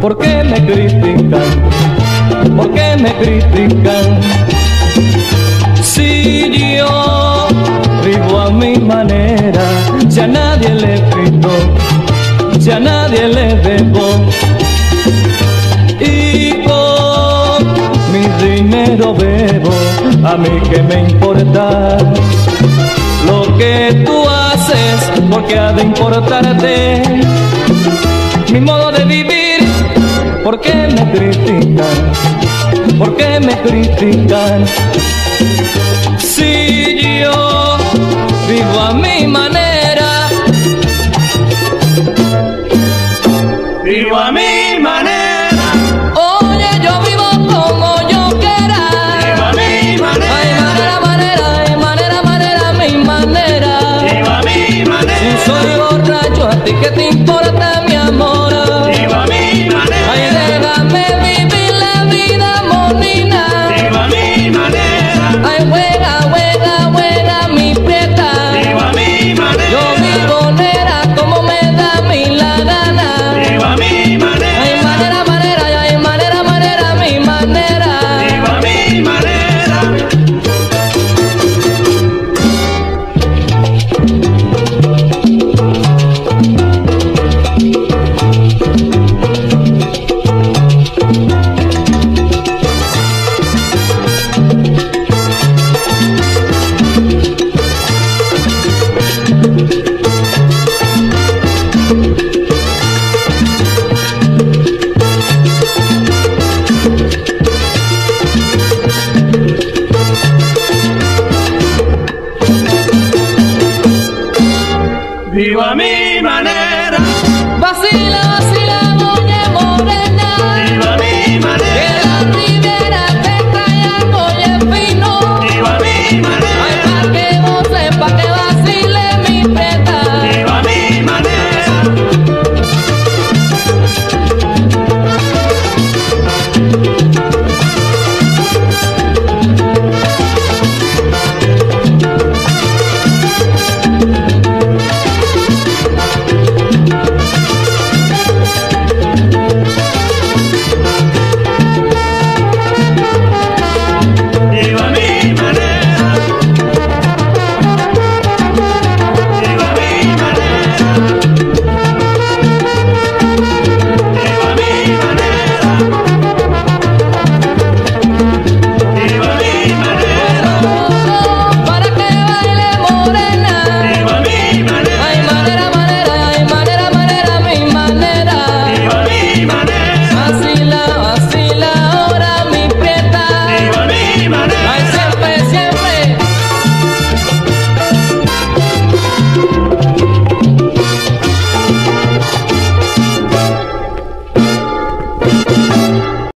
¿Por qué me critican? ¿Por qué me critican? Si yo vivo a mi manera, ya nadie le debo. Y con mi dinero bebo, a mí que me importa lo que tú haces, porque ha de importarte mi modo de vivir. ¿Por qué me critican? ¿Por qué me critican? Si yo vivo a mi qué te importa, vivo a mi manera. Vacila, vacila.